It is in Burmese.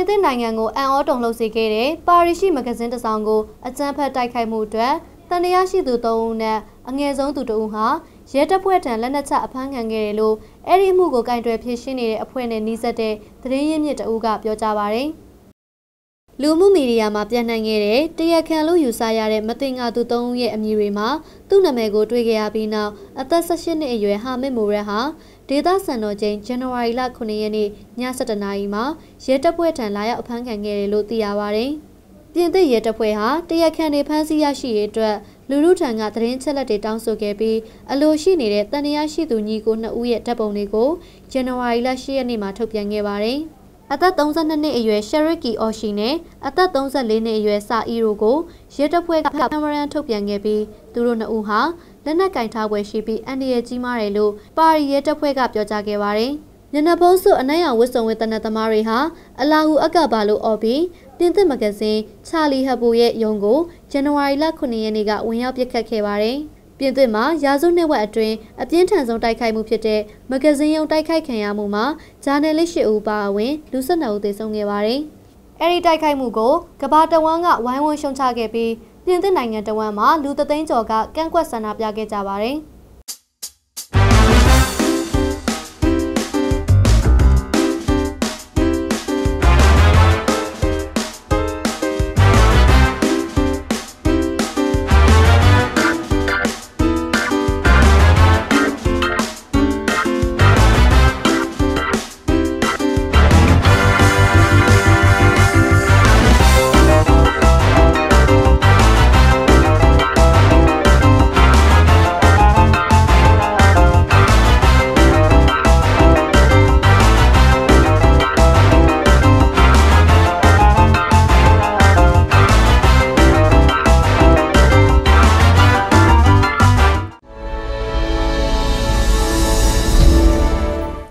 ပြင်သစ်နိုင်ငံကိုအံ့ဩတုန်လှုပ်စေခဲ့တဲ့ပါရီရှိမဂဇင်းတစ်စောင်ကိုအကြမ်းဖက်တိုက်ခိုက်မှုအတွက်တန်တရားရှိသူ၃ဦးနဲ့အငယ်ဆုံးသူတဦးဟာရဲတပ်ဖွဲ့ထံလက်နက်ချအဖမ်းခံခဲ့တယ်လို့အဲ့ဒီအမှုကိုကင်တွယ်ဖြေရှင်းနေတဲ့အဖွဲ့နဲ့နှီးစပ်တဲ့သတင်းရင်းမြစ်တဦးကပြောကြားပါရယ် လူမှုမီဒီယာမှာပြန့်နှံ့ခဲ့တဲ့တရခန်လို့ယူဆရတဲ့မတင်ငါသူ၃ဦးရဲ့အမည်တွေမှာသူ့နာမည်ကိုတွေ့ခဲ့ရပြီးနောက်အသက်18နှစ်အရွယ်ဟာမစ်မိုရက်ဟာဒေသစံတော်ချိန်ဇန်နဝါရီလ9ရက်နေ့ည7:00နာရီမှာရဲတပ်ဖွဲ့ထံလာရောက်အဖမ်းခံခဲ့တယ်လို့သိရပါတယ်။ပြင်သစ်ရဲတပ်ဖွဲ့ဟာတရခန်တွေဖမ်းဆီးရရှိရေးအတွက်လူလူထံကသတင်းချက်လက်တွေတောင်းဆိုခဲ့ပြီးအလိုရှိနေတဲ့တန်တရားရှိသူညီကိုနှစ်ဦးရဲ့တပ်ပုံတွေကိုဇန်နဝါရီလ10ရက်နေ့မှာထုတ်ပြန်ခဲ့ပါတယ်။ အသက်32နှစ်အရွယ်ရှရစ်ကီအော်ရှိနဲ့အသက်34နှစ်အရွယ်စာအီရိုကိုရဲတပ်ဖွဲ့ကကင်မရန်ထုတ်ပြန်ခဲ့ပြီးသူတို့နှစ်ဦးဟာလက်နက်ကင်ထားပွဲရှိပြီးအန်ဒီရဲ့ကြီးမားတယ်လို့ပါရီရဲတပ်ဖွဲ့ကပြောကြားခဲ့ပါတယ်။ညနေဖုံးစုအနက်ရောင်ဝတ်စုံဝတ်တနတ်သမားတွေဟာအလာဟူအကဘာလို့အော်ပြီးပြင်သစ်မဂဇင်းချာလီဟပ်ဘူရဲ့ယုံကိုဇန်နဝါရီလ9ရက်နေ့ကဝင်ရောက်ပစ်ခတ်ခဲ့ပါတယ်။ ပြင်သစ်မှာရာစုနှစ်ဝက်အတွင်းအပြင်းထန်ဆုံးတိုက်ခိုက်မှုဖြစ်တဲ့မဂဇင်းရုံတိုက်ခိုက်ခံရမှုမှာဂျာနယ်လစ်၈ဦးပါအဝင်လူ၁၂ဦးသေဆုံးခဲ့ပါတယ်။အဲဒီတိုက်ခိုက်မှုကိုကဘာတဝမ်းကဝိုင်းဝန်းရှုံချခဲ့ပြီးပြင်သစ်နိုင်ငံတဝမ်းမှာလူသသိန်းကျော်ကကန့်ကွက်ဆန္ဒပြခဲ့ကြပါတယ်။